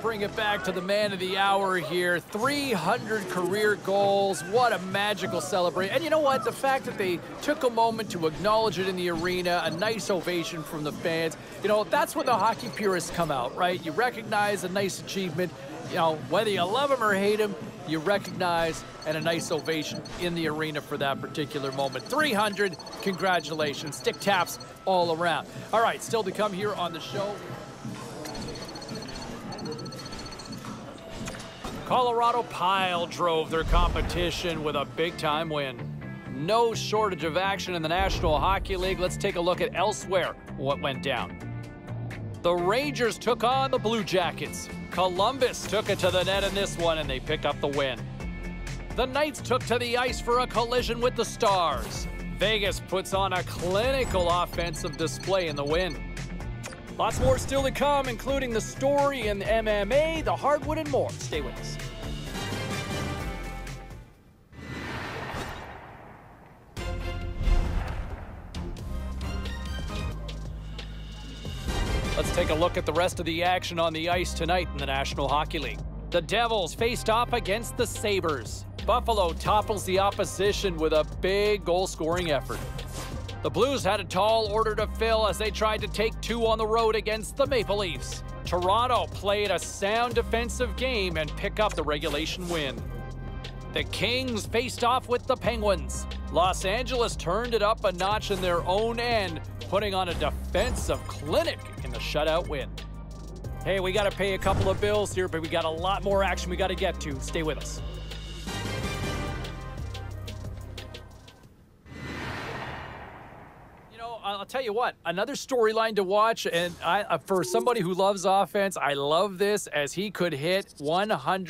bring it back to the man of the hour here. 300 career goals. What a magical celebration. And you know what? The fact that they took a moment to acknowledge it in the arena, a nice ovation from the fans. You know, that's when the hockey purists come out, right? You recognize a nice achievement. You know, whether you love him or hate him, you recognize and a nice ovation in the arena for that particular moment. 300, congratulations. Stick taps all around. All right, still to come here on the show. Colorado pile drove their competition with a big-time win. No shortage of action in the National Hockey League. Let's take a look at elsewhere what went down. The Rangers took on the Blue Jackets. Columbus took it to the net in this one, and they picked up the win. The Knights took to the ice for a collision with the Stars. Vegas puts on a clinical offensive display in the win. Lots more still to come, including the story in MMA, the hardwood, and more. Stay with us. Let's take a look at the rest of the action on the ice tonight in the National Hockey League. The Devils faced off against the Sabres. Buffalo topples the opposition with a big goal scoring effort. The Blues had a tall order to fill as they tried to take two on the road against the Maple Leafs. Toronto played a sound defensive game and pick up the regulation win. The Kings faced off with the Penguins. Los Angeles turned it up a notch in their own end, putting on a defensive clinic in the shutout win. Hey, we got to pay a couple of bills here, but we got a lot more action we got to get to. Stay with us. I'll tell you what, another storyline to watch, and I, uh, for somebody who loves offense, I love this as he could hit 100.